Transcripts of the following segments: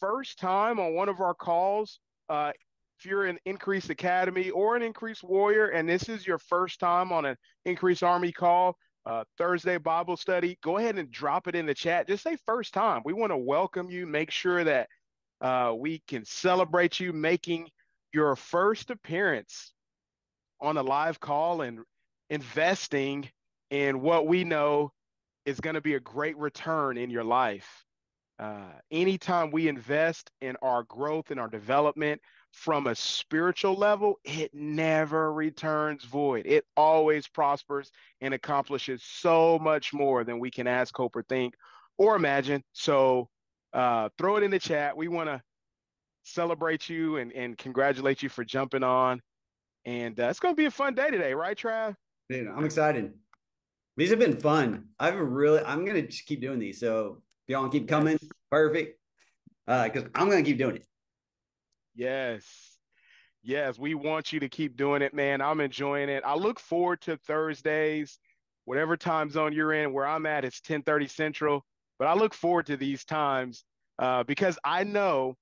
first time on one of our calls, uh, if you're an Increase Academy or an Increase Warrior, and this is your first time on an Increase Army call, uh, Thursday Bible study, go ahead and drop it in the chat. Just say first time. We want to welcome you, make sure that uh, we can celebrate you making your first appearance on a live call and investing in what we know is going to be a great return in your life. Uh, anytime we invest in our growth and our development from a spiritual level, it never returns void. It always prospers and accomplishes so much more than we can ask, hope, or think or imagine. So uh, throw it in the chat. We want to celebrate you and, and congratulate you for jumping on. And uh, it's going to be a fun day today, right, Trav? Dude, I'm excited. These have been fun. I've really, I'm going to just keep doing these. So y'all keep coming, yes. perfect. Because uh, I'm going to keep doing it. Yes. Yes, we want you to keep doing it, man. I'm enjoying it. I look forward to Thursdays, whatever time zone you're in. Where I'm at, it's 10:30 Central, but I look forward to these times uh, because I know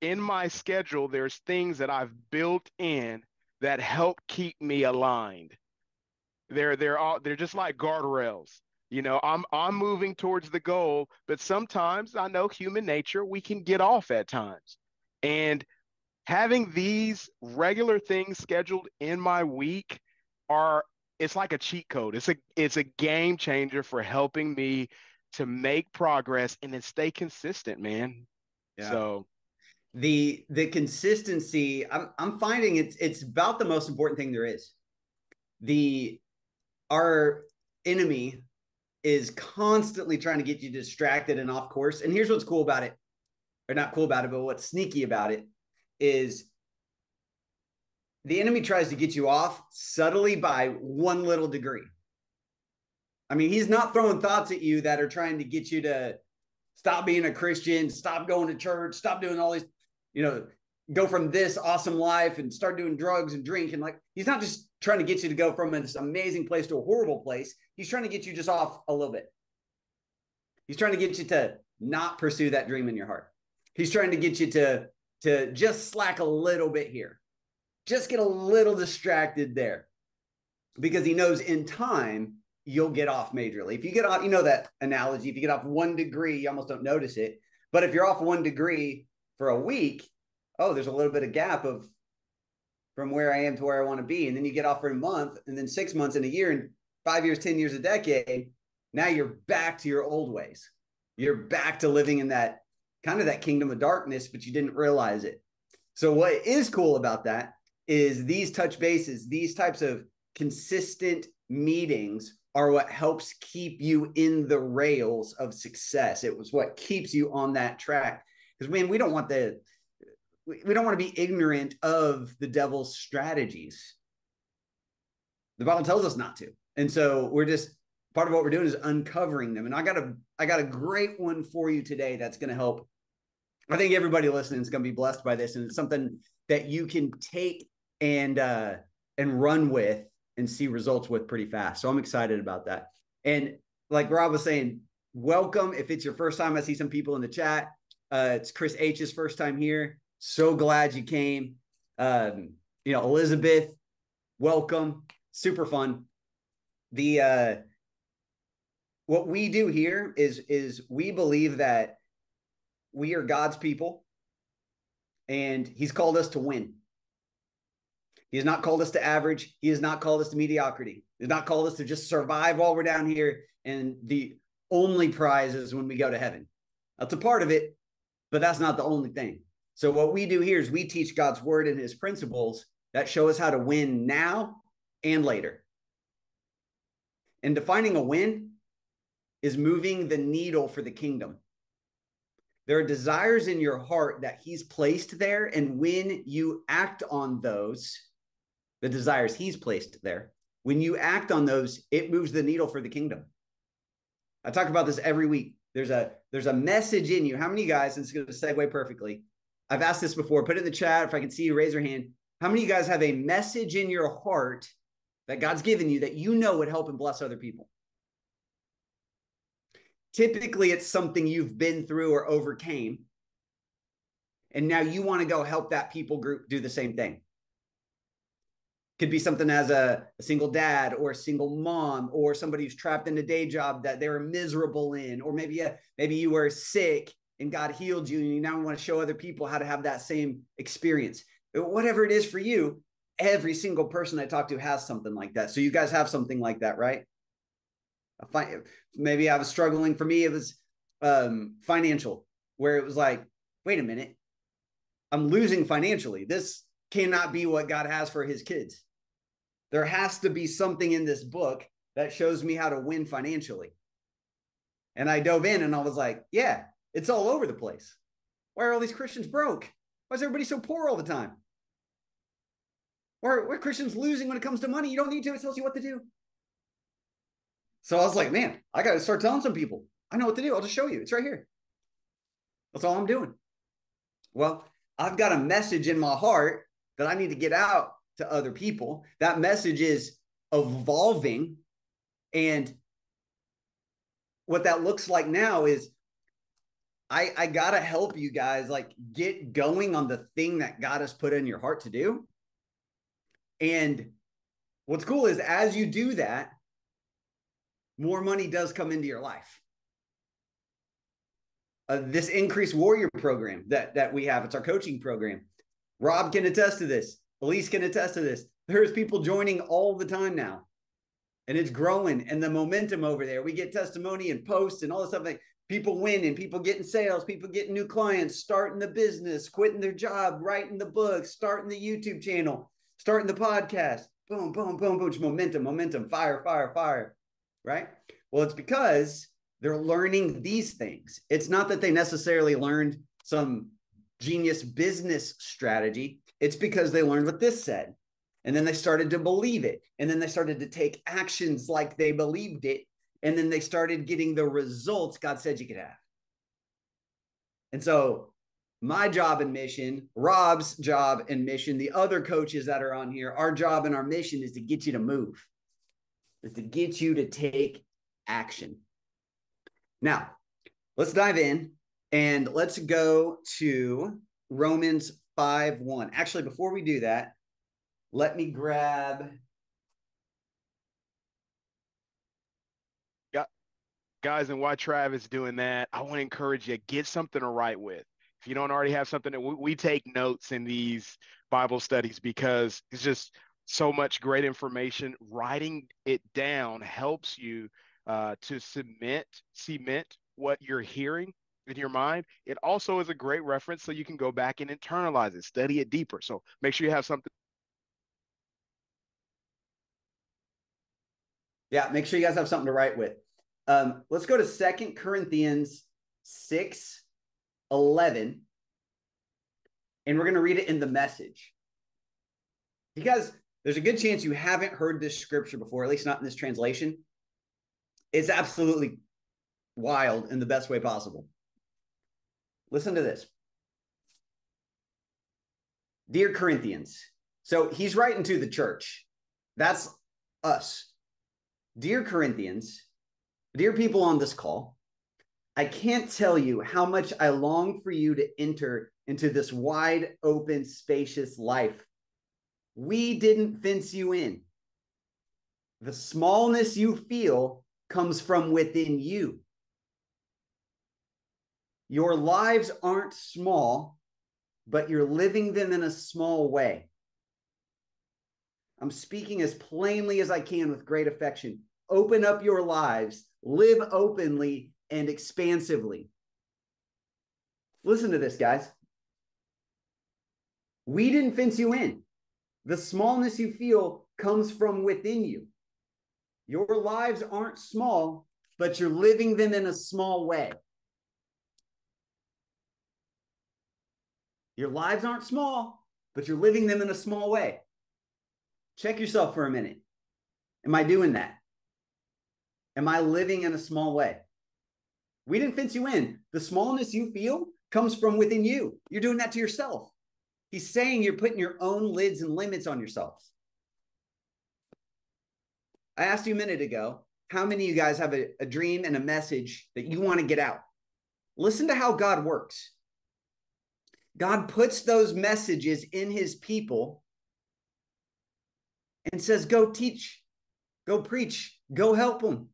in my schedule there's things that I've built in that help keep me aligned. They're they're all they're just like guardrails. You know, I'm I'm moving towards the goal, but sometimes I know human nature, we can get off at times. And having these regular things scheduled in my week are it's like a cheat code. It's a it's a game changer for helping me to make progress and then stay consistent, man. Yeah. So the the consistency, I'm I'm finding it's it's about the most important thing there is. The our enemy is constantly trying to get you distracted and off course. And here's what's cool about it, or not cool about it, but what's sneaky about it is the enemy tries to get you off subtly by one little degree. I mean, he's not throwing thoughts at you that are trying to get you to stop being a Christian, stop going to church, stop doing all these, you know, go from this awesome life and start doing drugs and drink. And like, he's not just trying to get you to go from this amazing place to a horrible place. He's trying to get you just off a little bit. He's trying to get you to not pursue that dream in your heart. He's trying to get you to, to just slack a little bit here, just get a little distracted there because he knows in time you'll get off majorly. If you get off, you know that analogy, if you get off one degree, you almost don't notice it. But if you're off one degree for a week, oh, there's a little bit of gap of from where I am to where I want to be. And then you get off for a month and then six months and a year and five years, 10 years, a decade. Now you're back to your old ways. You're back to living in that kind of that kingdom of darkness, but you didn't realize it. So what is cool about that is these touch bases, these types of consistent meetings are what helps keep you in the rails of success. It was what keeps you on that track. Because man, we don't want the we don't want to be ignorant of the devil's strategies. The Bible tells us not to. And so we're just part of what we're doing is uncovering them. And I got a I got a great one for you today that's going to help. I think everybody listening is going to be blessed by this, and it's something that you can take and uh, and run with and see results with pretty fast. So I'm excited about that. And like Rob was saying, welcome. If it's your first time, I see some people in the chat. Uh, it's Chris H's first time here. So glad you came. Um, you know, Elizabeth, welcome. Super fun. The uh what we do here is is we believe that we are God's people and he's called us to win. He has not called us to average. He has not called us to mediocrity. He has not called us to just survive while we're down here. And the only prize is when we go to heaven. That's a part of it, but that's not the only thing. So what we do here is we teach God's word and his principles that show us how to win now and later. And defining a win is moving the needle for the kingdom. There are desires in your heart that he's placed there. And when you act on those, the desires he's placed there, when you act on those, it moves the needle for the kingdom. I talk about this every week. There's a there's a message in you. How many guys, and it's to segue perfectly. I've asked this before. Put it in the chat. If I can see you, raise your hand. How many of you guys have a message in your heart that God's given you that you know would help and bless other people? Typically, it's something you've been through or overcame. And now you want to go help that people group do the same thing. Could be something as a, a, single dad or a single mom or somebody who's trapped in a day job that they were miserable in, or maybe a, maybe you were sick and God healed you and you now want to show other people how to have that same experience. Whatever it is for you, every single person I talk to has something like that. So you guys have something like that, right? I find maybe I was struggling. For me, it was um, financial, where it was like, wait a minute, I'm losing financially. This cannot be what God has for his kids. There has to be something in this book that shows me how to win financially. And I dove in and I was like, yeah, it's all over the place. Why are all these Christians broke? Why is everybody so poor all the time? Why are, why are Christians losing when it comes to money? You don't need to, it tells you what to do. So I was like, man, I got to start telling some people. I know what to do. I'll just show you. It's right here. That's all I'm doing. Well, I've got a message in my heart that I need to get out to other people. That message is evolving. And what that looks like now is I, I got to help you guys like get going on the thing that God has put in your heart to do. And what's cool is as you do that, more money does come into your life. Uh, this Increase Warrior program that that we have, it's our coaching program. Rob can attest to this. Elise can attest to this. There's people joining all the time now, and it's growing. And the momentum over there, we get testimony and posts and all this stuff. Like people winning, people getting sales, people getting new clients, starting the business, quitting their job, writing the book, starting the YouTube channel, starting the podcast. Boom, boom, boom, boom. Momentum, momentum, fire, fire, fire right? Well, it's because they're learning these things. It's not that they necessarily learned some genius business strategy, it's because they learned what this said. And then they started to believe it. And then they started to take actions like they believed it. And then they started getting the results God said you could have. And so, my job and mission, Rob's job and mission, the other coaches that are on here, our job and our mission is to get you to move is to get you to take action. Now, let's dive in and let's go to Romans 5 1. Actually, before we do that, let me grab. Guys, and why Travis doing that, I want to encourage you get something to write with. If you don't already have something, we, we take notes in these Bible studies because it's just so much great information. Writing it down helps you uh, to cement cement what you're hearing in your mind. It also is a great reference so you can go back and internalize it, study it deeper. So make sure you have something. Yeah, make sure you guys have something to write with. Um, let's go to Second Corinthians 6 11. And we're going to read it in the message. Because there's a good chance you haven't heard this scripture before, at least not in this translation. It's absolutely wild in the best way possible. Listen to this. Dear Corinthians, so he's writing to the church. That's us. Dear Corinthians, dear people on this call, I can't tell you how much I long for you to enter into this wide open, spacious life we didn't fence you in. The smallness you feel comes from within you. Your lives aren't small, but you're living them in a small way. I'm speaking as plainly as I can with great affection. Open up your lives, live openly and expansively. Listen to this, guys. We didn't fence you in. The smallness you feel comes from within you. Your lives aren't small, but you're living them in a small way. Your lives aren't small, but you're living them in a small way. Check yourself for a minute. Am I doing that? Am I living in a small way? We didn't fence you in. The smallness you feel comes from within you. You're doing that to yourself. He's saying you're putting your own lids and limits on yourself. I asked you a minute ago, how many of you guys have a, a dream and a message that you want to get out? Listen to how God works. God puts those messages in his people and says, Go teach, go preach, go help them.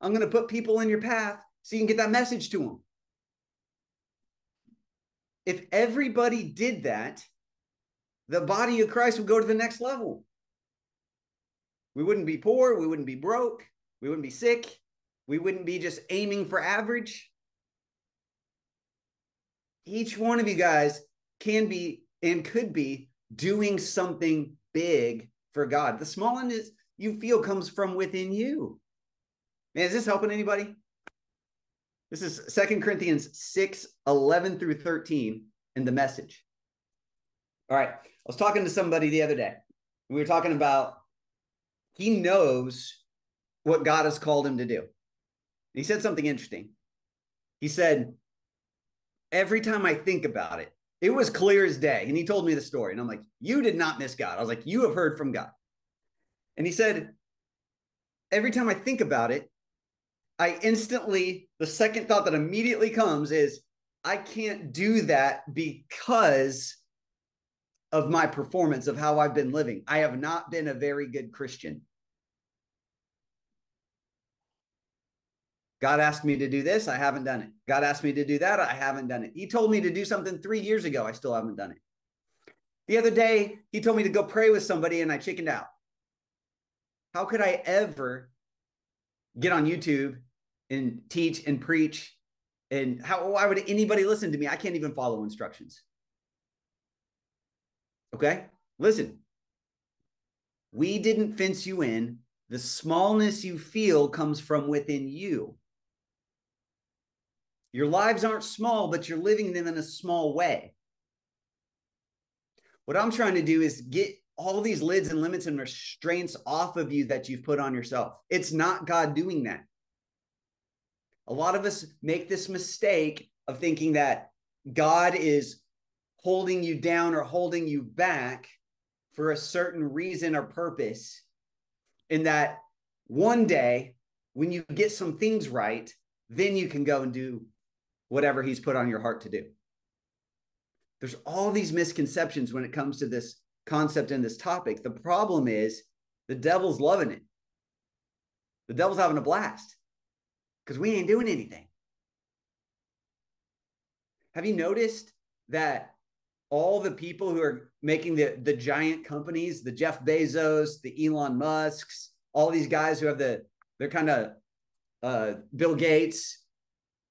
I'm going to put people in your path so you can get that message to them. If everybody did that, the body of Christ would go to the next level. We wouldn't be poor. We wouldn't be broke. We wouldn't be sick. We wouldn't be just aiming for average. Each one of you guys can be and could be doing something big for God. The smallness you feel comes from within you. Is this helping anybody? This is Second Corinthians 6 11 through 13 in the message. All right. I was talking to somebody the other day. We were talking about he knows what God has called him to do. He said something interesting. He said, Every time I think about it, it was clear as day. And he told me the story. And I'm like, You did not miss God. I was like, You have heard from God. And he said, Every time I think about it, I instantly, the second thought that immediately comes is, I can't do that because of my performance of how I've been living. I have not been a very good Christian. God asked me to do this, I haven't done it. God asked me to do that, I haven't done it. He told me to do something three years ago, I still haven't done it. The other day, he told me to go pray with somebody and I chickened out. How could I ever get on YouTube and teach and preach. And how why would anybody listen to me? I can't even follow instructions. Okay? Listen. We didn't fence you in. The smallness you feel comes from within you. Your lives aren't small, but you're living them in a small way. What I'm trying to do is get all these lids and limits and restraints off of you that you've put on yourself. It's not God doing that. A lot of us make this mistake of thinking that God is holding you down or holding you back for a certain reason or purpose. In that one day, when you get some things right, then you can go and do whatever He's put on your heart to do. There's all these misconceptions when it comes to this concept and this topic. The problem is the devil's loving it. The devil's having a blast because we ain't doing anything. Have you noticed that all the people who are making the, the giant companies, the Jeff Bezos, the Elon Musks, all these guys who have the, they're kind of uh, Bill Gates,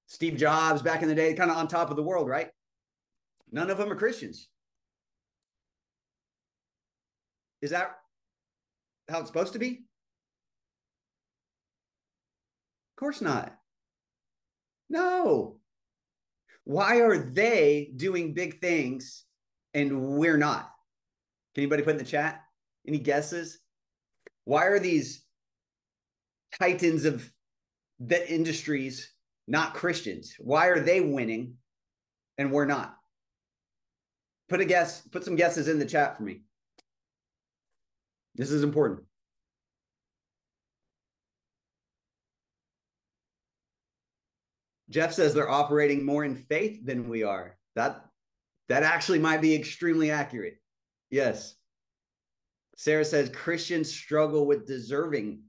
Steve Jobs back in the day, kind of on top of the world, right? None of them are Christians. Is that how it's supposed to be? Course not. No. Why are they doing big things and we're not? Can anybody put in the chat? Any guesses? Why are these titans of the industries not Christians? Why are they winning and we're not? Put a guess, put some guesses in the chat for me. This is important. Jeff says they're operating more in faith than we are. That that actually might be extremely accurate. Yes. Sarah says Christians struggle with deserving,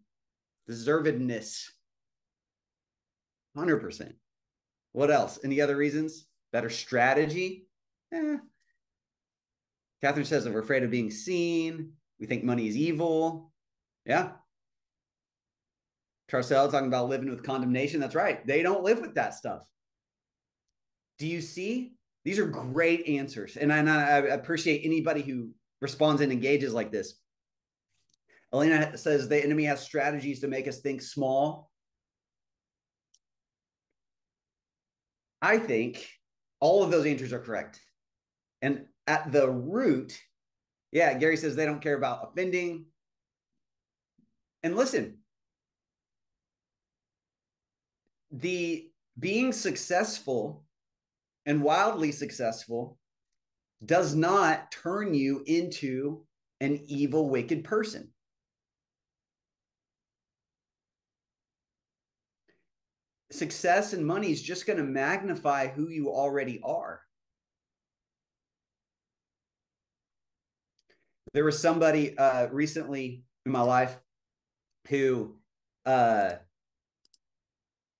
deservedness. 100%. What else? Any other reasons? Better strategy? Eh. Catherine says that we're afraid of being seen. We think money is evil. Yeah. Charcel talking about living with condemnation. That's right. They don't live with that stuff. Do you see? These are great answers. And I, and I appreciate anybody who responds and engages like this. Elena says the enemy has strategies to make us think small. I think all of those answers are correct. And at the root, yeah, Gary says they don't care about offending. And listen, the being successful and wildly successful does not turn you into an evil, wicked person. Success and money is just going to magnify who you already are. There was somebody uh, recently in my life who uh,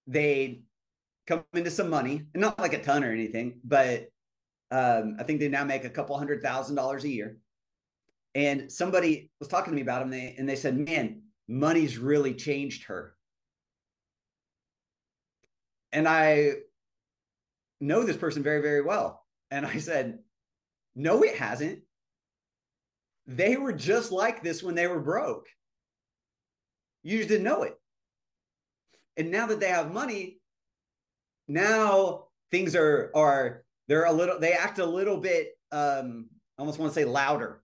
they come into some money, and not like a ton or anything, but um, I think they now make a couple hundred thousand dollars a year. And somebody was talking to me about them, they, and they said, "Man, money's really changed her." And I know this person very, very well. And I said, No, it hasn't. They were just like this when they were broke. You just didn't know it. And now that they have money, now things are are they're a little they act a little bit um I almost want to say louder.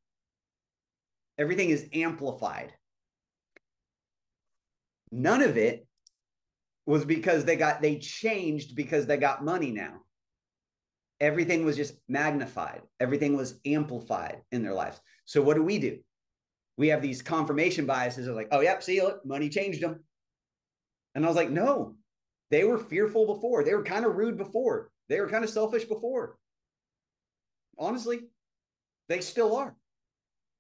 Everything is amplified. None of it was because they got they changed because they got money now. Everything was just magnified. Everything was amplified in their lives. So what do we do? We have these confirmation biases of like, oh yep, see, look, money changed them. And I was like, no, they were fearful before. They were kind of rude before. They were kind of selfish before. Honestly, they still are.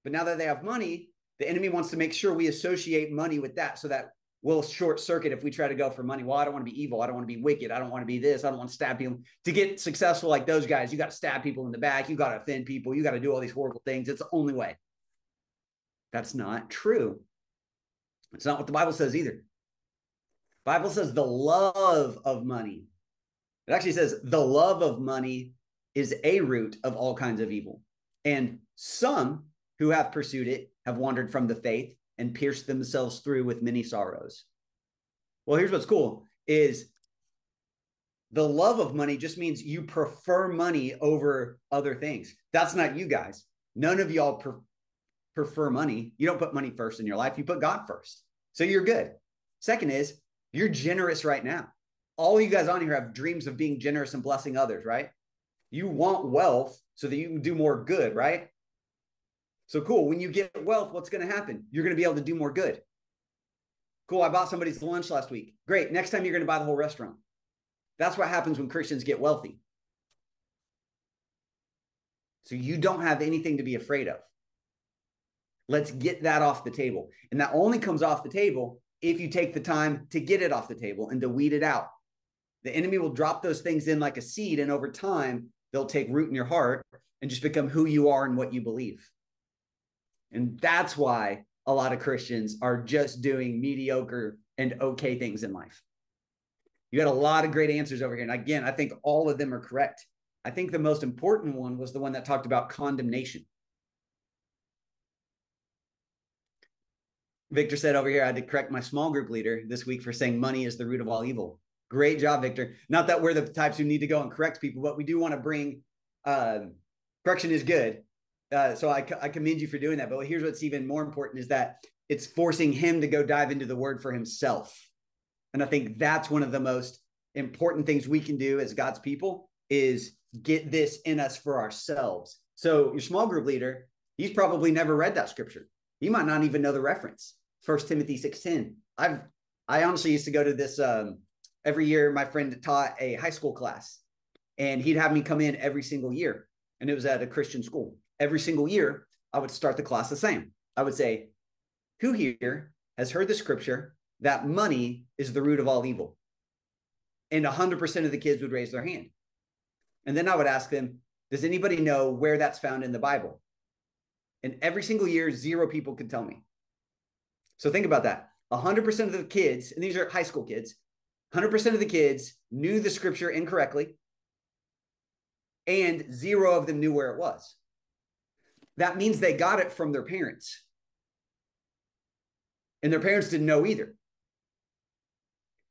But now that they have money, the enemy wants to make sure we associate money with that so that we'll short circuit if we try to go for money. Well, I don't want to be evil. I don't want to be wicked. I don't want to be this. I don't want to stab people. To get successful like those guys, you got to stab people in the back. You got to offend people. You got to do all these horrible things. It's the only way. That's not true. It's not what the Bible says either. Bible says the love of money. It actually says the love of money is a root of all kinds of evil. And some who have pursued it have wandered from the faith and pierced themselves through with many sorrows. Well, here's what's cool is the love of money just means you prefer money over other things. That's not you guys. None of y'all pre- prefer money. You don't put money first in your life, you put God first. So you're good. Second is you're generous right now. All you guys on here have dreams of being generous and blessing others, right? You want wealth so that you can do more good, right? So cool. When you get wealth, what's going to happen? You're going to be able to do more good. Cool. I bought somebody's lunch last week. Great. Next time you're going to buy the whole restaurant. That's what happens when Christians get wealthy. So you don't have anything to be afraid of. Let's get that off the table. And that only comes off the table if you take the time to get it off the table and to weed it out. The enemy will drop those things in like a seed, and over time, they'll take root in your heart and just become who you are and what you believe. And that's why a lot of Christians are just doing mediocre and okay things in life. You had a lot of great answers over here. And again, I think all of them are correct. I think the most important one was the one that talked about condemnation. Victor said over here, I had to correct my small group leader this week for saying money is the root of all evil. Great job, Victor. Not that we're the types who need to go and correct people, but we do want to bring uh, correction is good. Uh, so I, I commend you for doing that. But here's what's even more important is that it's forcing him to go dive into the word for himself. And I think that's one of the most important things we can do as God's people is get this in us for ourselves. So your small group leader, he's probably never read that scripture. He might not even know the reference. First Timothy 6:10. I've I honestly used to go to this um, every year. My friend taught a high school class, and he'd have me come in every single year, and it was at a Christian school every single year, I would start the class the same. I would say, Who here has heard the scripture that money is the root of all evil? And 100% of the kids would raise their hand. And then I would ask them, Does anybody know where that's found in the Bible? And every single year, zero people could tell me. So think about that. 100% of the kids, and these are high school kids, 100% of the kids knew the scripture incorrectly, and zero of them knew where it was that means they got it from their parents. And their parents didn't know either.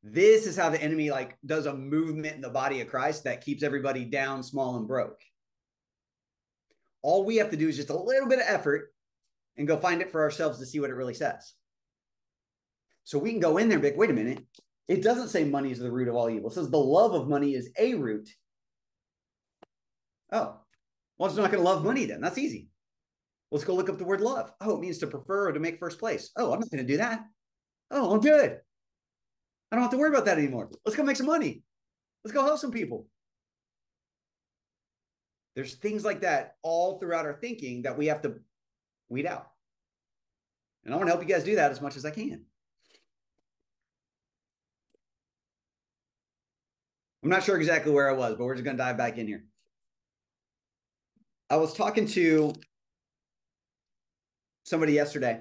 This is how the enemy like does a movement in the body of Christ that keeps everybody down, small, and broke. All we have to do is just a little bit of effort and go find it for ourselves to see what it really says. So we can go in there and be like, wait a minute. It doesn't say money is the root of all evil. It says the love of money is a root. Oh, well, it's not going to love money then. That's easy. Let's go look up the word love. Oh, it means to prefer or to make first place. Oh, I'm not going to do that. Oh, I'm good. I don't have to worry about that anymore. Let's go make some money. Let's go help some people. There's things like that all throughout our thinking that we have to weed out. And I want to help you guys do that as much as I can. I'm not sure exactly where I was, but we're just going to dive back in here. I was talking to somebody yesterday,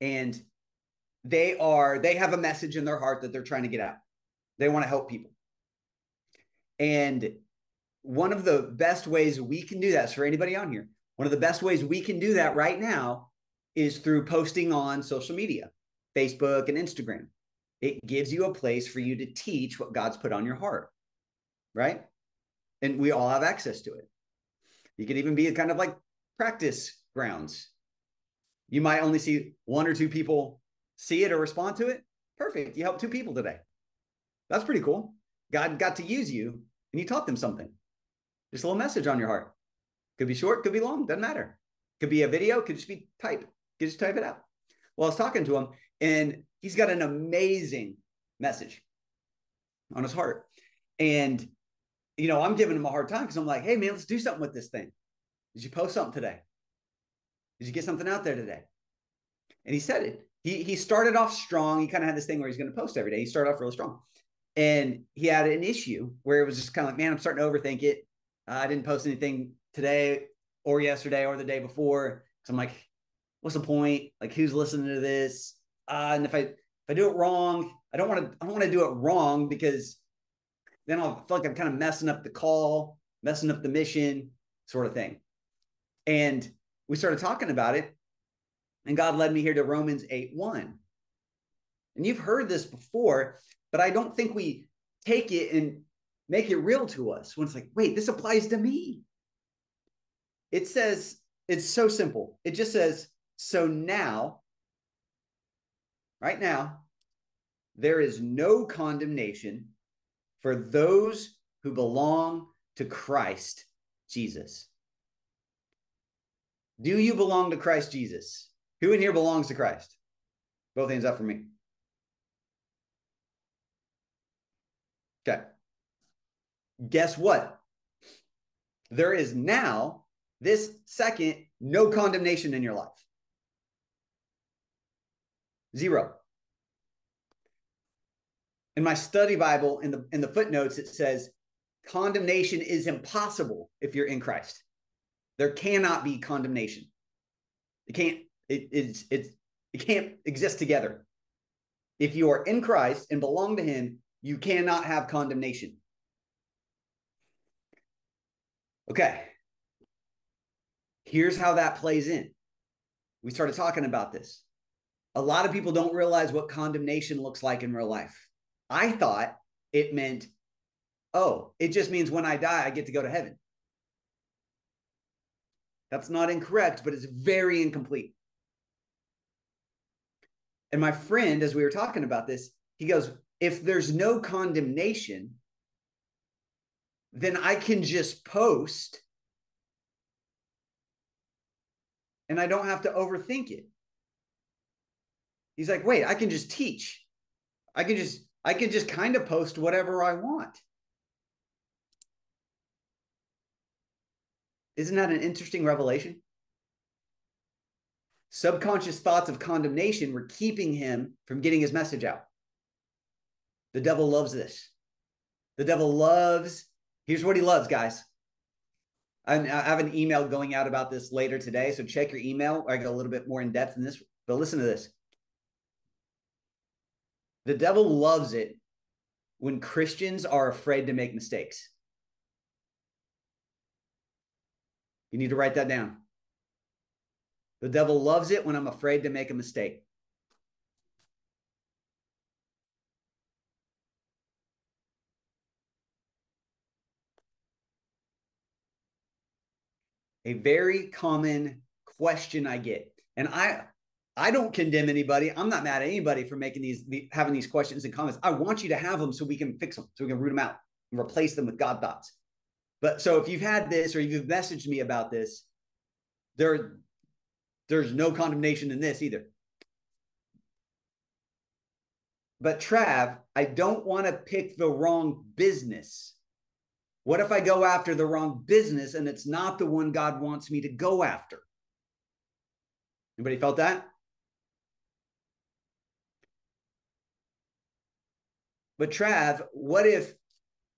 and they are they have a message in their heart that they're trying to get out. They want to help people. And one of the best ways we can do that is for anybody on here. One of the best ways we can do that right now is through posting on social media, Facebook and Instagram. It gives you a place for you to teach what God's put on your heart, right? And we all have access to it. You can even be kind of like practice grounds. You might only see one or two people see it or respond to it. Perfect. You helped two people today. That's pretty cool. God got to use you and you taught them something. Just a little message on your heart. Could be short, could be long, doesn't matter. Could be a video, could just be type. Could just type it out. Well, I was talking to him and he's got an amazing message on his heart. And, you know, I'm giving him a hard time because I'm like, hey, man, let's do something with this thing. Did you post something today? Did you get something out there today? And he said it. He, he started off strong. He kind of had this thing where he's going to post every day. He started off really strong. And he had an issue where it was just kind of like, man, I'm starting to overthink it. Uh, I didn't post anything today or yesterday or the day before. So I'm like, what's the point? Like, who's listening to this? Uh, and if I if I do it wrong, I don't want to I don't want to do it wrong because then I'll feel like I'm kind of messing up the call, messing up the mission, sort of thing. And we started talking about it, and God led me here to Romans 8 1. And you've heard this before, but I don't think we take it and make it real to us when it's like, wait, this applies to me. It says, it's so simple. It just says, so now, right now, there is no condemnation for those who belong to Christ Jesus. Do you belong to Christ Jesus? Who in here belongs to Christ? Both hands up for me. Okay. Guess what? There is now, this second, no condemnation in your life. Zero. In my study Bible, in the in the footnotes, it says condemnation is impossible if you're in Christ. There cannot be condemnation. It can't, it, it's it's it can't exist together. If you are in Christ and belong to him, you cannot have condemnation. Okay. Here's how that plays in. We started talking about this. A lot of people don't realize what condemnation looks like in real life. I thought it meant, oh, it just means when I die, I get to go to heaven. That's not incorrect, but it's very incomplete. And my friend, as we were talking about this, he goes, if there's no condemnation, then I can just post and I don't have to overthink it. He's like, wait, I can just teach. I can just, I can just kind of post whatever I want. Isn't that an interesting revelation? Subconscious thoughts of condemnation were keeping him from getting his message out. The devil loves this. The devil loves, here's what he loves, guys. I, I have an email going out about this later today. So check your email. I go a little bit more in depth in this, but listen to this. The devil loves it when Christians are afraid to make mistakes. You need to write that down. The devil loves it when I'm afraid to make a mistake. A very common question I get. And I I don't condemn anybody. I'm not mad at anybody for making these having these questions and comments. I want you to have them so we can fix them, so we can root them out and replace them with God thoughts. But so if you've had this or you've messaged me about this, there there's no condemnation in this either. But Trav, I don't want to pick the wrong business. What if I go after the wrong business and it's not the one God wants me to go after? Anybody felt that? But Trav, what if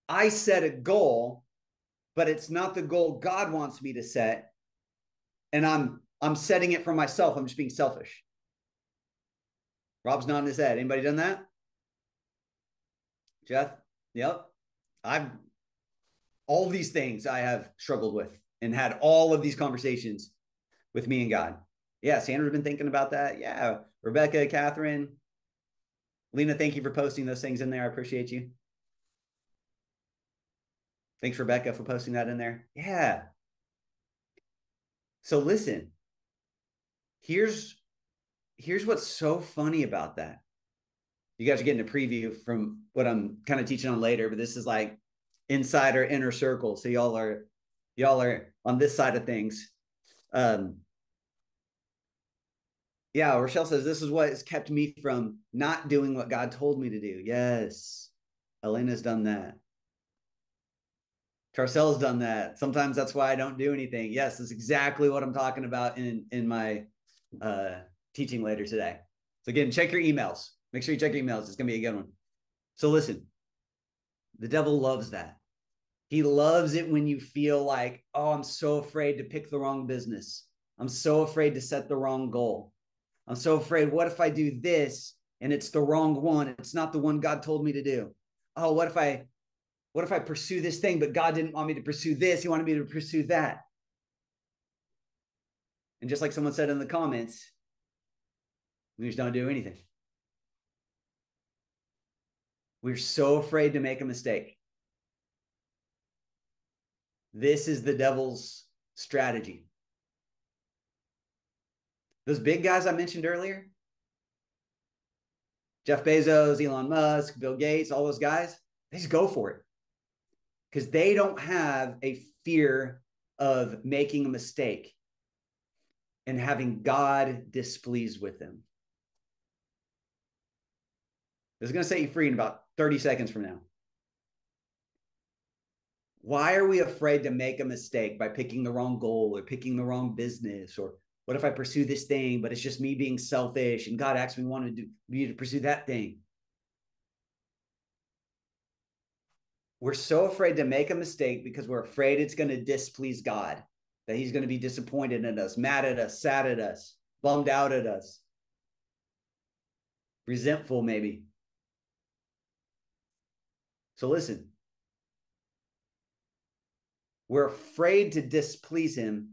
I set a goal, but it's not the goal God wants me to set, and I'm I'm setting it for myself. I'm just being selfish. Rob's nodding his head. Anybody done that? Jeff? Yep. I've all these things I have struggled with and had all of these conversations with me and God. Yeah, Sandra's been thinking about that. Yeah, Rebecca, Catherine, Lena, thank you for posting those things in there. I appreciate you. Thanks, Rebecca, for posting that in there. Yeah. So listen, here's here's what's so funny about that. You guys are getting a preview from what I'm kind of teaching on later, but this is like insider inner circle. So y'all are y'all are on this side of things. Um yeah, Rochelle says this is what has kept me from not doing what God told me to do. Yes. Elena's done that. Tarcel's done that. Sometimes that's why I don't do anything. Yes, that's exactly what I'm talking about in in my uh teaching later today. So again, check your emails. Make sure you check your emails. It's gonna be a good one. So listen, the devil loves that. He loves it when you feel like, oh, I'm so afraid to pick the wrong business. I'm so afraid to set the wrong goal. I'm so afraid. What if I do this and it's the wrong one? It's not the one God told me to do. Oh, what if I what if I pursue this thing, but God didn't want me to pursue this? He wanted me to pursue that. And just like someone said in the comments, we just don't do anything. We're so afraid to make a mistake. This is the devil's strategy. Those big guys I mentioned earlier, Jeff Bezos, Elon Musk, Bill Gates, all those guys, they just go for it because they don't have a fear of making a mistake and having God displeased with them. This is going to set you free in about 30 seconds from now. Why are we afraid to make a mistake by picking the wrong goal or picking the wrong business? Or what if I pursue this thing, but it's just me being selfish and God actually wanted to do, me to pursue that thing? We're so afraid to make a mistake because we're afraid it's going to displease God, that He's going to be disappointed in us, mad at us, sad at us, bummed out at us, resentful, maybe. So listen, we're afraid to displease him.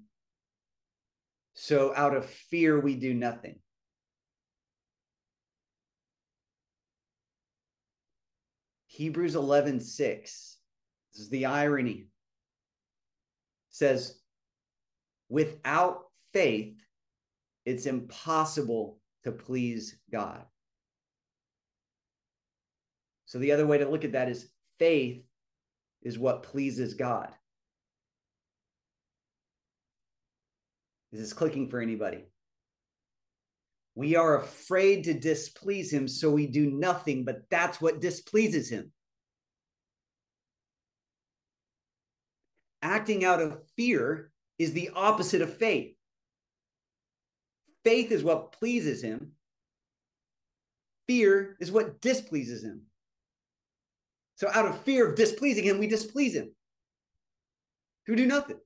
So out of fear, we do nothing. Hebrews 11, 6. This is the irony. says, without faith, it's impossible to please God. So the other way to look at that is faith is what pleases God. Is this clicking for anybody? We are afraid to displease him, so we do nothing, but that's what displeases him. Acting out of fear is the opposite of faith. Faith is what pleases him, fear is what displeases him. So, out of fear of displeasing him, we displease him. We do nothing.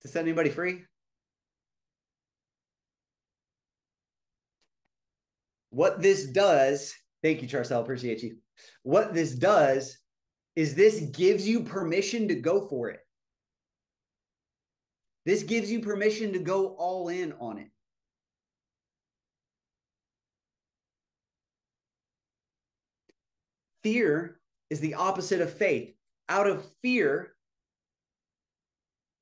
to set anybody free? What this does, thank you, Charcel, appreciate you. What this does is this gives you permission to go for it. This gives you permission to go all in on it. Fear is the opposite of faith. Out of fear,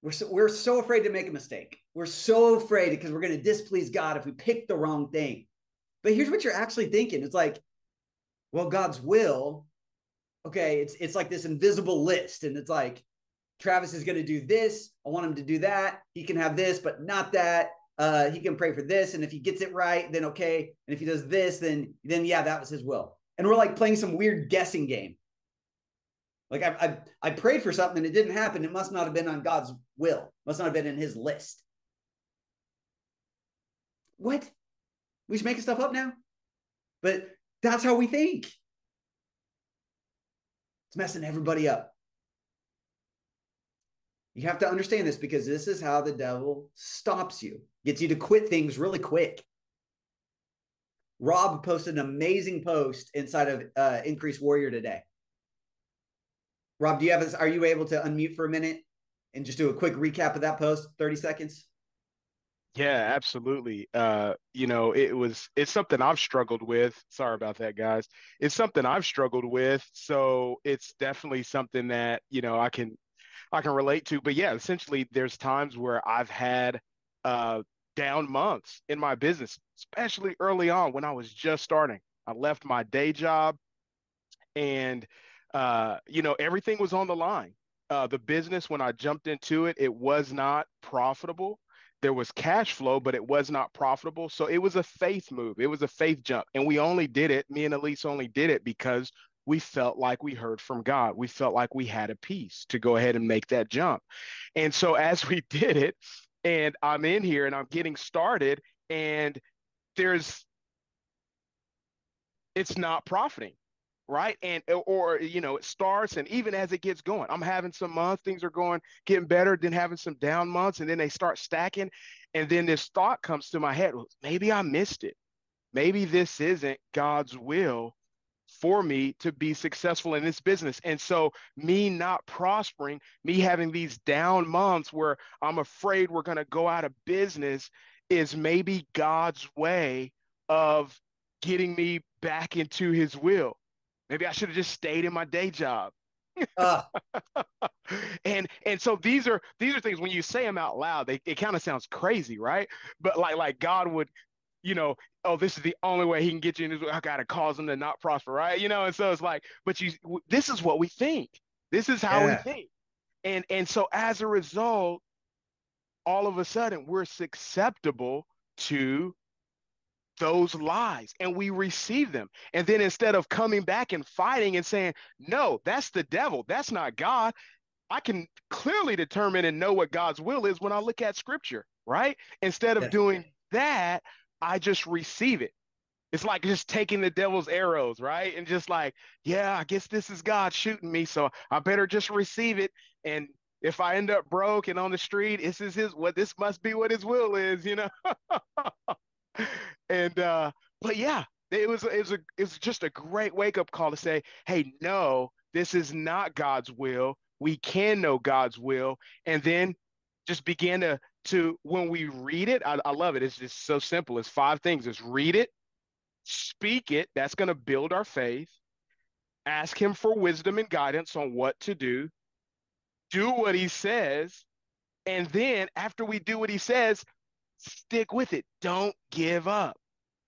we're so, we're so afraid to make a mistake. We're so afraid because we're going to displease God if we pick the wrong thing. But here's what you're actually thinking. It's like, well, God's will, okay, it's it's like this invisible list and it's like Travis is going to do this, I want him to do that. He can have this but not that. Uh, he can pray for this and if he gets it right, then okay. And if he does this, then then yeah, that was his will. And we're like playing some weird guessing game. Like I, I, I prayed for something and it didn't happen. It must not have been on God's will. Must not have been in His list. What? We just making stuff up now? But that's how we think. It's messing everybody up. You have to understand this because this is how the devil stops you, gets you to quit things really quick. Rob posted an amazing post inside of uh, Increase Warrior today. Rob, do you have? Are you able to unmute for a minute and just do a quick recap of that post? 30 seconds. Yeah, absolutely. Uh, you know, it was it's something I've struggled with. Sorry about that, guys. It's something I've struggled with. So it's definitely something that, you know, I can I can relate to. But yeah, essentially there's times where I've had uh down months in my business, especially early on when I was just starting. I left my day job and uh, you know, everything was on the line. Uh, the business, when I jumped into it, it was not profitable. There was cash flow, but it was not profitable. So it was a faith move. It was a faith jump. And we only did it, me and Elise only did it because we felt like we heard from God. We felt like we had a peace to go ahead and make that jump. And so as we did it, and I'm in here and I'm getting started, and there's, it's not profiting right? And or you know, it starts and even as it gets going, I'm having some months, things are going getting better, then having some down months, and then they start stacking. And then this thought comes to my head, well, maybe I missed it. Maybe this isn't God's will for me to be successful in this business. And so, me not prospering, me having these down months where I'm afraid we're going to go out of business is maybe God's way of getting me back into his will. Maybe I should have just stayed in my day job. uh. and and so these are these are things when you say them out loud, they it kind of sounds crazy, right? But like like God would, you know, oh, this is the only way he can get you in this. I gotta cause him to not prosper, right? You know, and so it's like, but you this is what we think. This is how yeah. we think. And and so as a result, all of a sudden we're susceptible to those lies and we receive them. And then instead of coming back and fighting and saying, no, that's the devil, that's not God, I can clearly determine and know what God's will is when I look at scripture, right? Instead of doing that, I just receive it. It's like just taking the devil's arrows, right? And just like, yeah, I guess this is God shooting me, so I better just receive it. And if I end up broke and on the street, this is his what this must be what his will is, you know. and uh, but yeah, it was it was a it's just a great wake up call to say, hey, no, this is not God's will. We can know God's will, and then just begin to to when we read it. I, I love it. It's just so simple. It's five things. It's read it, speak it. That's going to build our faith. Ask Him for wisdom and guidance on what to do. Do what He says, and then after we do what He says, stick with it. Don't give up.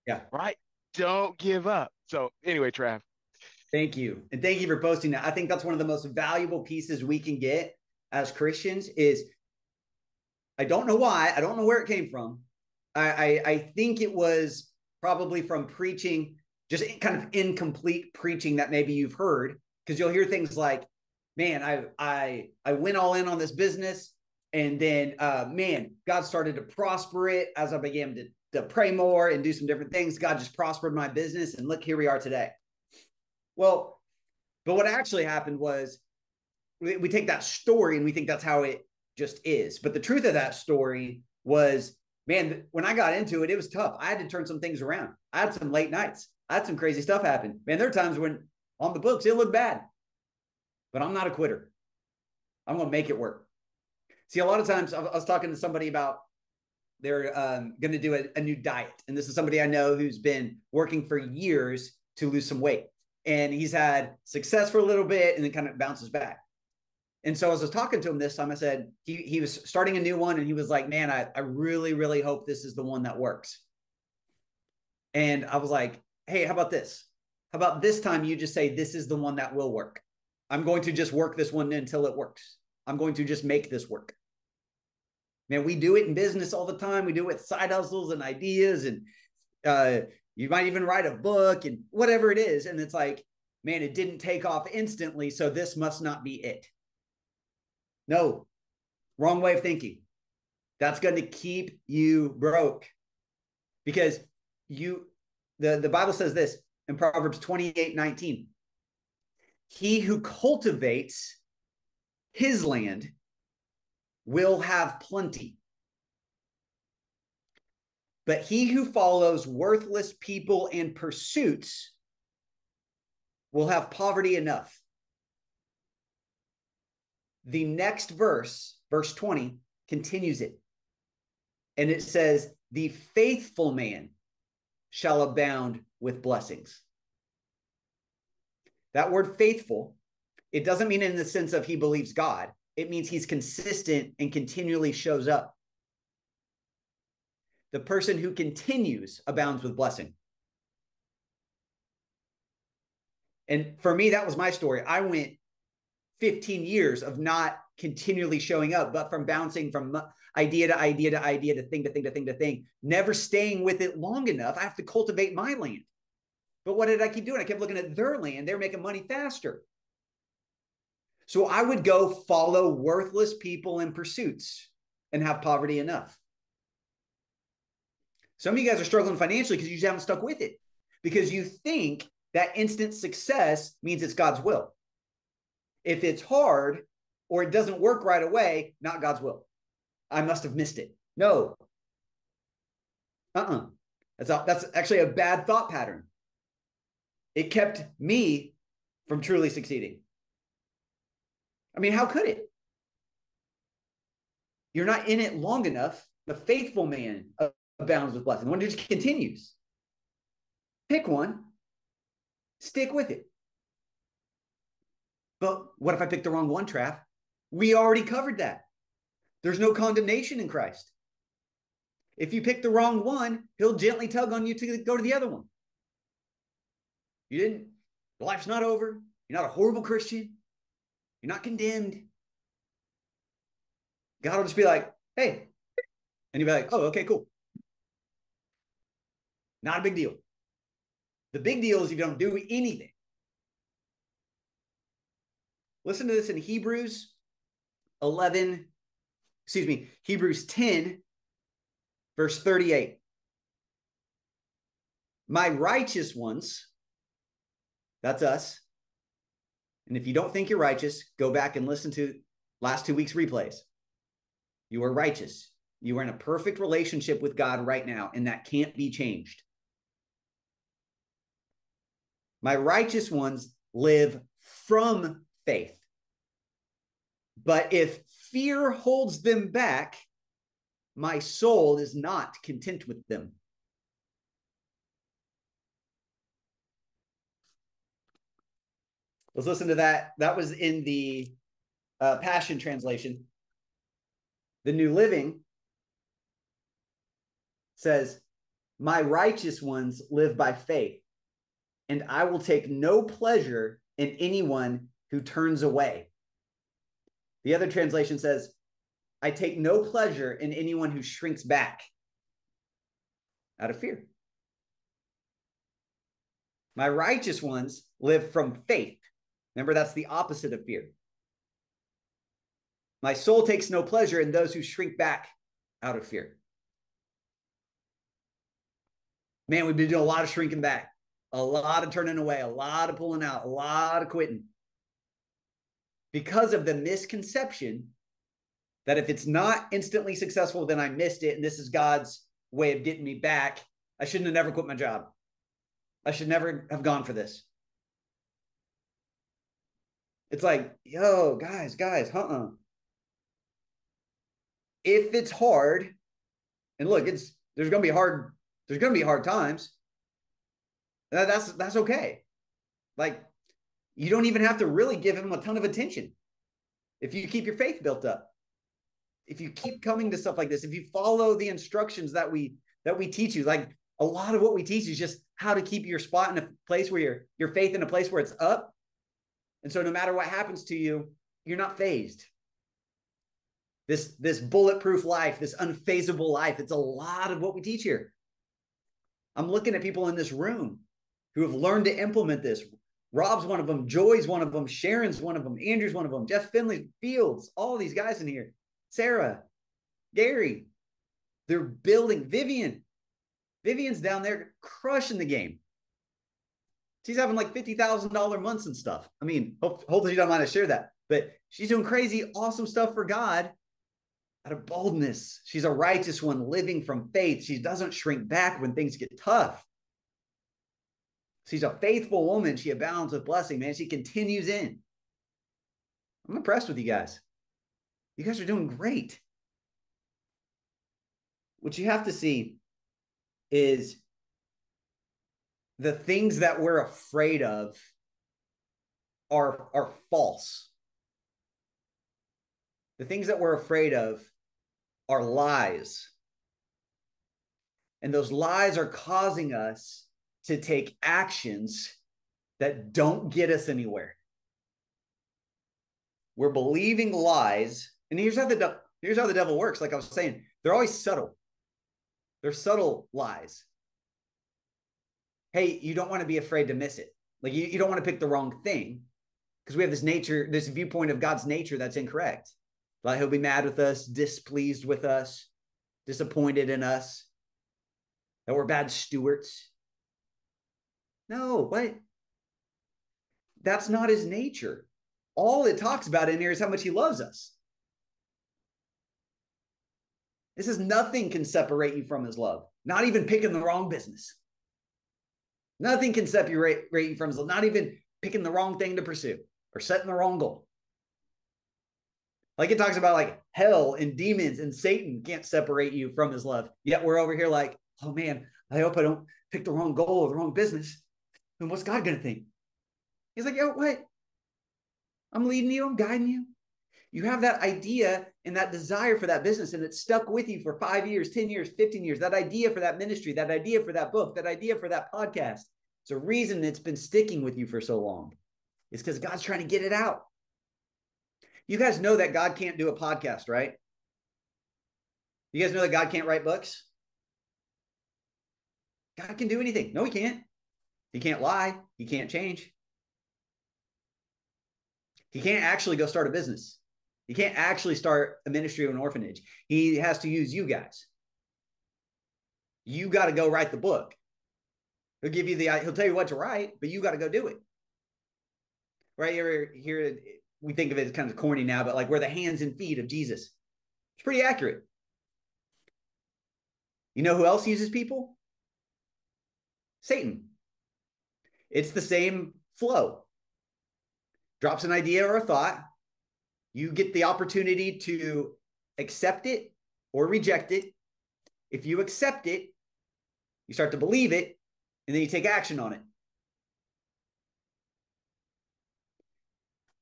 Yeah. Right? Don't give up. So anyway, Trav. Thank you. And thank you for posting that. I think that's one of the most valuable pieces we can get as Christians is I don't know why, I don't know where it came from. I, I, I think it was probably from preaching, just kind of incomplete preaching that maybe you've heard, because you'll hear things like, man, I I I went all in on this business and then, uh, man, God started to prosper it as I began to, to pray more and do some different things. God just prospered my business. And look, here we are today. Well, but what actually happened was we, we take that story and we think that's how it just is. But the truth of that story was, man, when I got into it, it was tough. I had to turn some things around. I had some late nights. I had some crazy stuff happen. Man, there are times when on the books it looked bad, but I'm not a quitter. I'm going to make it work. See, a lot of times I was talking to somebody about they're um, going to do a, a, new diet. And this is somebody I know who's been working for years to lose some weight. And he's had success for a little bit and then kind of bounces back. And so as I was talking to him this time, I said, he, he was starting a new one and he was like, man, I, I really, really hope this is the one that works. And I was like, hey, how about this? How about this time you just say, this is the one that will work? I'm going to just work this one until it works. I'm going to just make this work. Man, we do it in business all the time. We do it with side hustles and ideas, and uh, you might even write a book and whatever it is. And it's like man, it didn't take off instantly, so this must not be it. No, wrong way of thinking. That's going to keep you broke because you, the, the Bible says this in Proverbs 28 19. He who cultivates his land will have plenty. But he who follows worthless people and pursuits will have poverty enough. The next verse, verse 20, continues it. And it says, The faithful man shall abound with blessings. That word faithful, it doesn't mean in the sense of he believes God, it means he's consistent and continually shows up. The person who continues abounds with blessing. And for me, that was my story. I went 15 years of not continually showing up, but from bouncing from idea to idea to idea to thing to thing to thing to thing, never staying with it long enough. I have to cultivate my land. But what did I keep doing? I kept looking at their land. They're making money faster. So I would go follow worthless people and pursuits and have poverty enough. Some of you guys are struggling financially because you just haven't stuck with it because you think that instant success means it's God's will. If it's hard or it doesn't work right away, not God's will. I must have missed it. No. Uh-uh. That's, that's actually a bad thought pattern. It kept me from truly succeeding. I mean, how could it? You're not in it long enough. The faithful man abounds with blessing. The one who just continues. Pick one, stick with it. But what if I pick the wrong one, Trav? We already covered that. There's no condemnation in Christ. If you pick the wrong one, he'll gently tug on you to go to the other one. You didn't, life's not over. You're not a horrible Christian. You're not condemned. God will just be like, hey. And you'll be like, oh, okay, cool. Not a big deal. The big deal is if you don't do anything. Listen to this in Hebrews 11, excuse me, Hebrews 10, verse 38. My righteous ones, that's us. And if you don't think you're righteous, go back and listen to last two weeks' replays. You are righteous. You are in a perfect relationship with God right now, and that can't be changed. My righteous ones live from faith. But if fear holds them back, my soul is not content with them. Let's listen to that. That was in the uh, Passion Translation. The New Living says, My righteous ones live by faith, and I will take no pleasure in anyone who turns away. The other translation says, I take no pleasure in anyone who shrinks back out of fear. My righteous ones live from faith. Remember, that's the opposite of fear. My soul takes no pleasure in those who shrink back out of fear. Man, we've been doing a lot of shrinking back, a lot of turning away, a lot of pulling out, a lot of quitting. Because of the misconception that if it's not instantly successful, then I missed it. And this is God's way of getting me back. I shouldn't have never quit my job. I should never have gone for this. It's like, yo, guys, guys, uh-uh. If it's hard, and look, it's there's gonna be hard, there's gonna be hard times. That's that's okay. Like, you don't even have to really give him a ton of attention if you keep your faith built up. If you keep coming to stuff like this, if you follow the instructions that we that we teach you, like a lot of what we teach is just how to keep your spot in a place where your your faith in a place where it's up and so no matter what happens to you, you're not fazed. This, this bulletproof life, this unfazable life, it's a lot of what we teach here. I'm looking at people in this room who have learned to implement this Rob's one of them. Joy's one of them. Sharon's one of them. Andrew's one of them. Jeff Finley, Fields, all these guys in here. Sarah, Gary. They're building. Vivian. Vivian's down there crushing the game. She's having like $50,000 months and stuff. I mean, hope, hopefully you don't mind to share that. But she's doing crazy, awesome stuff for God out of boldness. She's a righteous one living from faith. She doesn't shrink back when things get tough. She's a faithful woman. She abounds with blessing, man. She continues in. I'm impressed with you guys. You guys are doing great. What you have to see is the things that we're afraid of are, are false. The things that we're afraid of are lies. And those lies are causing us to take actions that don't get us anywhere. We're believing lies. And here's how the de- here's how the devil works. Like I was saying, they're always subtle. They're subtle lies. Hey, you don't want to be afraid to miss it. Like you, you don't want to pick the wrong thing because we have this nature, this viewpoint of God's nature that's incorrect. Like he'll be mad with us, displeased with us, disappointed in us, that we're bad stewards. No, what? That's not his nature. All it talks about in here is how much he loves us. This is nothing can separate you from his love, not even picking the wrong business. Nothing can separate you from his love, not even picking the wrong thing to pursue or setting the wrong goal. Like it talks about like hell and demons and Satan can't separate you from his love. Yet we're over here like, oh man, I hope I don't pick the wrong goal or the wrong business. And what's God gonna think? He's like, yo, what? I'm leading you, I'm guiding you. You have that idea and that desire for that business, and it's stuck with you for five years, 10 years, 15 years. That idea for that ministry, that idea for that book, that idea for that podcast. It's a reason it's been sticking with you for so long. It's because God's trying to get it out. You guys know that God can't do a podcast, right? You guys know that God can't write books? God can do anything. No, he can't. He can't lie. He can't change. He can't actually go start a business. He can't actually start a ministry or an orphanage. He has to use you guys. You got to go write the book. He'll give you the, he'll tell you what to write, but you got to go do it. Right here, here we think of it as kind of corny now, but like we're the hands and feet of Jesus. It's pretty accurate. You know who else uses people? Satan. It's the same flow. Drops an idea or a thought. You get the opportunity to accept it or reject it. If you accept it, you start to believe it, and then you take action on it.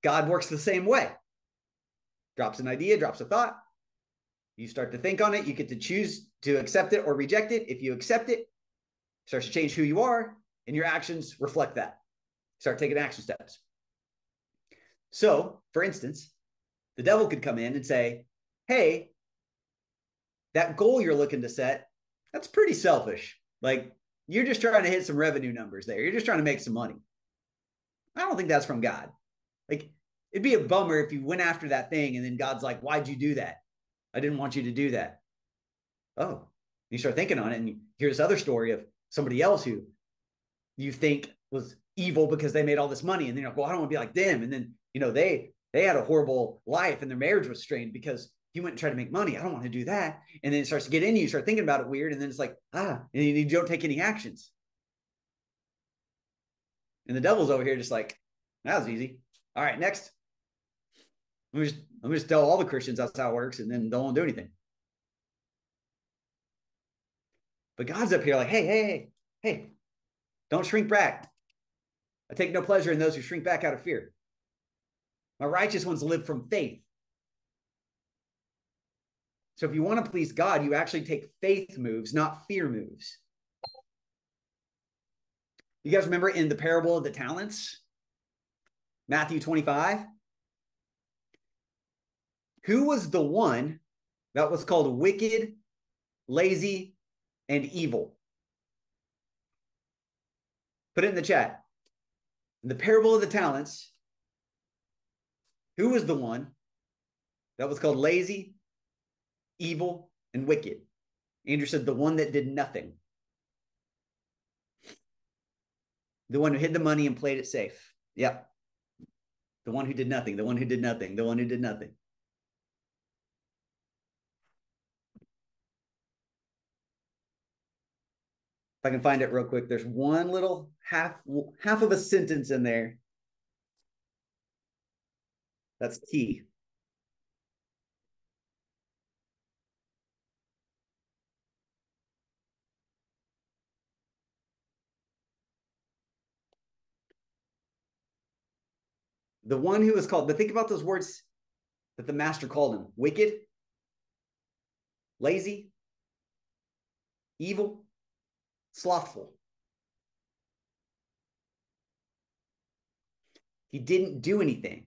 God works the same way. Drops an idea, drops a thought. You start to think on it. You get to choose to accept it or reject it. If you accept it, it starts to change who you are, and your actions reflect that. Start taking action steps. So, for instance, the devil could come in and say, Hey, that goal you're looking to set, that's pretty selfish. Like, you're just trying to hit some revenue numbers there. You're just trying to make some money. I don't think that's from God. Like it'd be a bummer if you went after that thing and then God's like, why'd you do that? I didn't want you to do that. Oh, you start thinking on it and you hear this other story of somebody else who you think was evil because they made all this money. And then you're like, well, I don't want to be like them. And then, you know, they, they had a horrible life and their marriage was strained because he went and tried to make money. I don't want to do that. And then it starts to get in you, start thinking about it weird. And then it's like, ah, and you don't take any actions. And the devil's over here just like, that was easy. All right, next. Let me just let me just tell all the Christians that's how it works, and then don't do anything. But God's up here like, hey, hey, hey, hey, don't shrink back. I take no pleasure in those who shrink back out of fear. My righteous ones live from faith. So if you want to please God, you actually take faith moves, not fear moves. You guys remember in the parable of the talents? Matthew 25. Who was the one that was called wicked, lazy, and evil? Put it in the chat. In the parable of the talents, who was the one that was called lazy, evil, and wicked? Andrew said the one that did nothing. The one who hid the money and played it safe. Yep. The one who did nothing, the one who did nothing, the one who did nothing. If I can find it real quick, there's one little half half of a sentence in there. That's key. The one who was called, but think about those words that the master called him wicked, lazy, evil, slothful. He didn't do anything.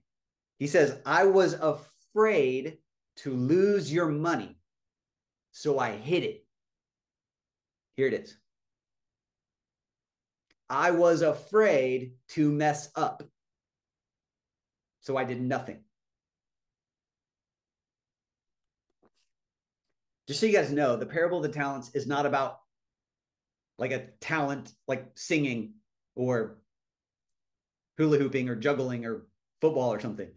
He says, I was afraid to lose your money, so I hid it. Here it is. I was afraid to mess up, so I did nothing. Just so you guys know, the parable of the talents is not about like a talent like singing or hula hooping or juggling or football or something.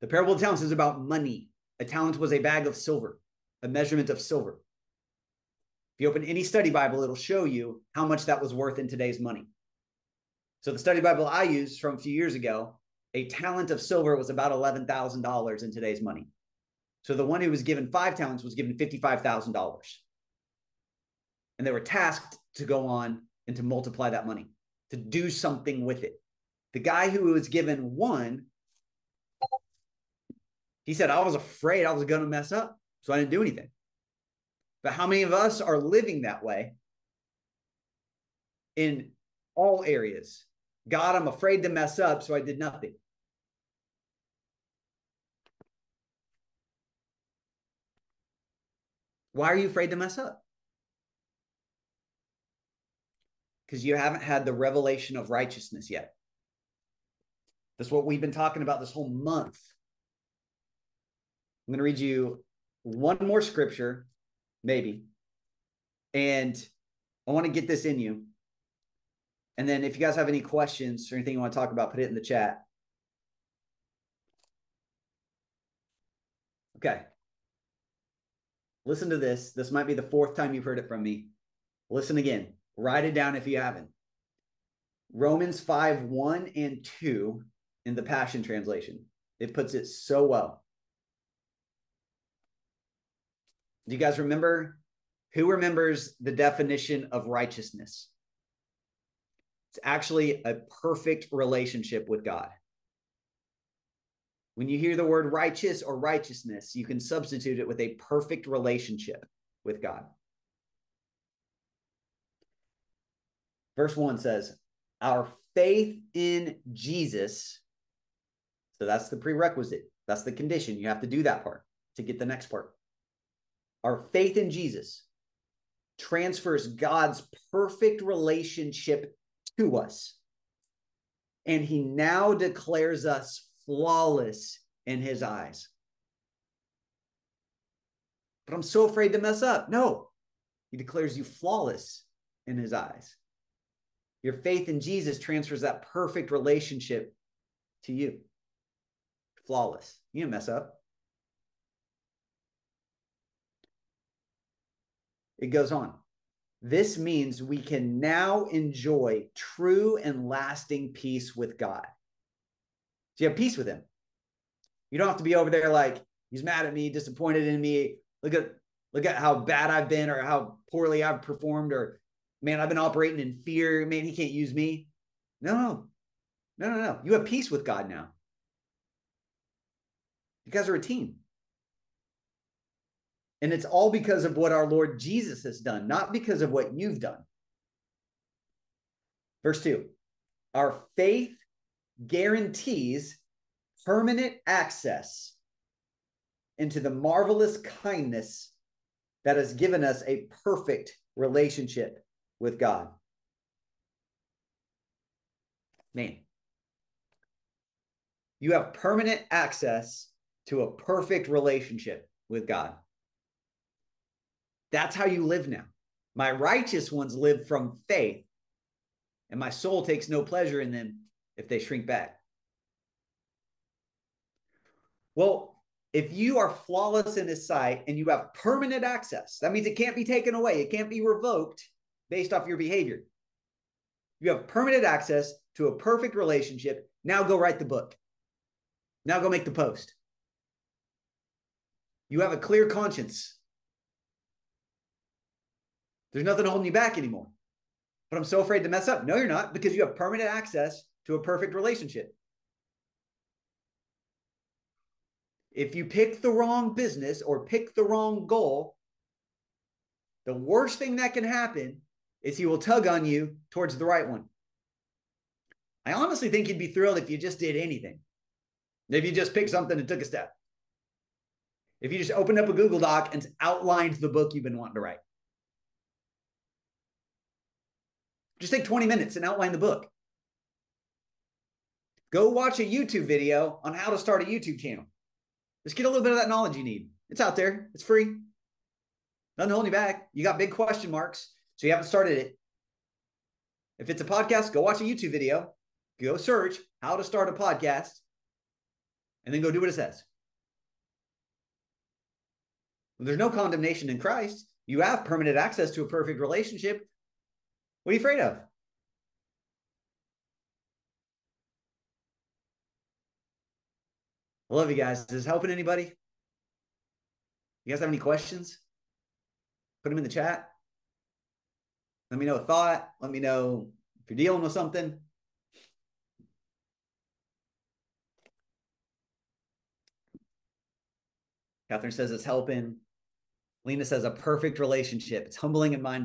The parable of talents is about money. A talent was a bag of silver, a measurement of silver. If you open any study Bible, it'll show you how much that was worth in today's money. So the study Bible I used from a few years ago, a talent of silver was about $11,000 in today's money. So the one who was given five talents was given $55,000. And they were tasked to go on and to multiply that money, to do something with it. The guy who was given one, he said, I was afraid I was going to mess up, so I didn't do anything. But how many of us are living that way in all areas? God, I'm afraid to mess up, so I did nothing. Why are you afraid to mess up? Because you haven't had the revelation of righteousness yet. That's what we've been talking about this whole month. I'm going to read you one more scripture, maybe. And I want to get this in you. And then if you guys have any questions or anything you want to talk about, put it in the chat. Okay. Listen to this. This might be the fourth time you've heard it from me. Listen again. Write it down if you haven't. Romans 5 1 and 2 in the Passion Translation. It puts it so well. Do you guys remember? Who remembers the definition of righteousness? It's actually a perfect relationship with God. When you hear the word righteous or righteousness, you can substitute it with a perfect relationship with God. Verse 1 says, Our faith in Jesus. So that's the prerequisite. That's the condition. You have to do that part to get the next part. Our faith in Jesus transfers God's perfect relationship to us. And he now declares us flawless in his eyes. But I'm so afraid to mess up. No, he declares you flawless in his eyes. Your faith in Jesus transfers that perfect relationship to you. Flawless. You didn't mess up. It goes on. This means we can now enjoy true and lasting peace with God. So you have peace with Him. You don't have to be over there like, He's mad at me, disappointed in me. Look at look at how bad I've been or how poorly I've performed or man, I've been operating in fear. Man, he can't use me. No, no, no, no. You have peace with God now. You guys are a team. And it's all because of what our Lord Jesus has done, not because of what you've done. Verse 2 Our faith guarantees permanent access into the marvelous kindness that has given us a perfect relationship with God. Man, You have permanent access to a perfect relationship with God. That's how you live now. My righteous ones live from faith, and my soul takes no pleasure in them if they shrink back. Well, if you are flawless in his sight and you have permanent access, that means it can't be taken away, it can't be revoked based off your behavior. You have permanent access to a perfect relationship. Now go write the book. Now go make the post. You have a clear conscience. There's nothing holding you back anymore. But I'm so afraid to mess up. No, you're not, because you have permanent access to a perfect relationship. If you pick the wrong business or pick the wrong goal, the worst thing that can happen is he will tug on you towards the right one. I honestly think you'd be thrilled if you just did anything. If you just picked something and took a step. If you just opened up a Google Doc and outlined the book you've been wanting to write. Just take 20 minutes and outline the book. Go watch a YouTube video on how to start a YouTube channel. Just get a little bit of that knowledge you need. It's out there, it's free. Nothing holding you back. You got big question marks, so you haven't started it. If it's a podcast, go watch a YouTube video, go search how to start a podcast, and then go do what it says. There's no condemnation in Christ. You have permanent access to a perfect relationship. What are you afraid of? I love you guys. Is this helping anybody? You guys have any questions? Put them in the chat. Let me know a thought. Let me know if you're dealing with something. Catherine says it's helping. Lena says a perfect relationship. It's humbling and mind